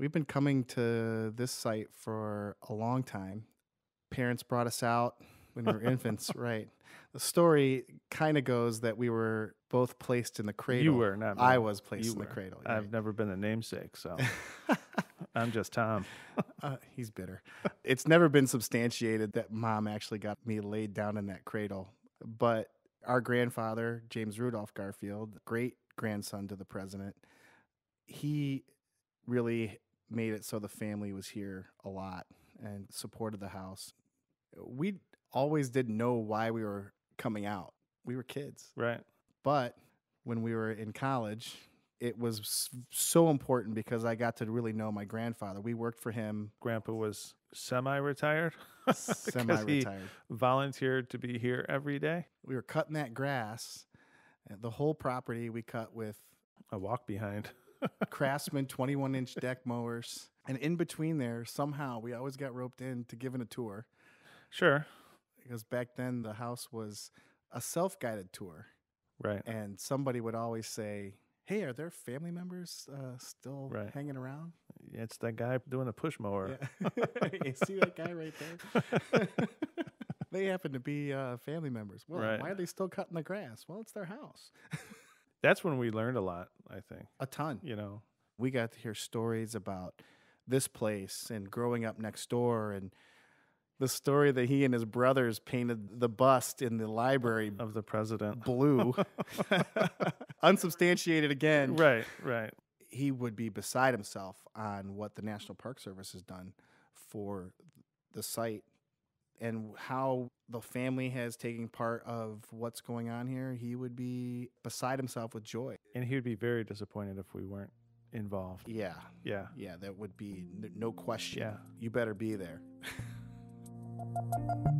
We've been coming to this site for a long time. Parents brought us out when we were infants, right? The story kind of goes that we were both placed in the cradle. You were not. I was placed You in were. the cradle. I've right. never been the namesake, so I'm just Tom. Uh, he's bitter. it's never been substantiated that mom actually got me laid down in that cradle. But our grandfather, James Rudolph Garfield, great grandson to the president, he really made it so the family was here a lot and supported the house. We always didn't know why we were coming out. We were kids. Right. But when we were in college, it was so important because I got to really know my grandfather. We worked for him Grandpa was semi-retired. semi retired. volunteered to be here every day. We were cutting that grass. and The whole property we cut with A walk behind. Craftsman 21 inch deck mowers. And in between there, somehow we always got roped in to giving a tour Sure. because back then the house was a self guided tour. Right. And somebody would always say, Hey, are there family members uh, still Right. hanging around? Yeah, It's that guy doing the push mower. Yeah. you see that guy right there? they happen to be uh, family members. Well, Right. why are they still cutting the grass? Well, it's their house. That's when we learned a lot, I think. A ton. You know, We got to hear stories about this place and growing up next door and the story that he and his brothers painted the bust in the library of the president. blue. Unsubstantiated again. Right, right. he would be beside himself on what the National Park Service has done for the site and how the family has taken part of what's going on here. He would be beside himself with joy. And he would be very disappointed if we weren't involved. Yeah, Yeah. yeah, that would be no question. Yeah. You better be there.